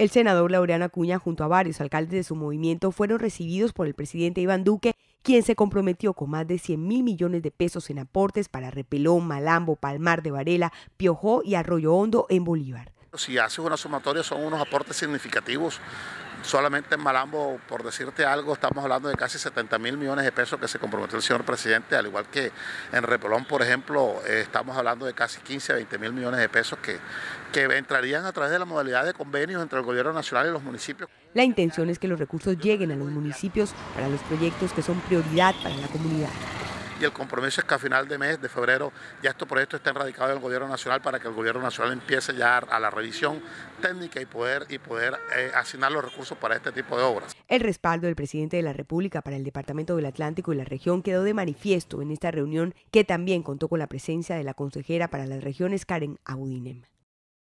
El senador Laureano Acuña junto a varios alcaldes de su movimiento fueron recibidos por el presidente Iván Duque, quien se comprometió con más de 100 mil millones de pesos en aportes para Repelón, Malambo, Palmar de Varela, Piojó y Arroyo Hondo en Bolívar. Si haces una sumatoria son unos aportes significativos. Solamente en Malambo, por decirte algo, estamos hablando de casi 70 mil millones de pesos que se comprometió el señor presidente, al igual que en Repelón, por ejemplo, eh, estamos hablando de casi 15 a 20 mil millones de pesos que, que entrarían a través de la modalidad de convenios entre el gobierno nacional y los municipios. La intención es que los recursos lleguen a los municipios para los proyectos que son prioridad para la comunidad y el compromiso es que a final de mes de febrero ya estos proyectos estén radicados en el gobierno nacional para que el gobierno nacional empiece ya a la revisión técnica y poder, y poder eh, asignar los recursos para este tipo de obras. El respaldo del presidente de la República para el Departamento del Atlántico y la región quedó de manifiesto en esta reunión que también contó con la presencia de la consejera para las regiones Karen Audinem.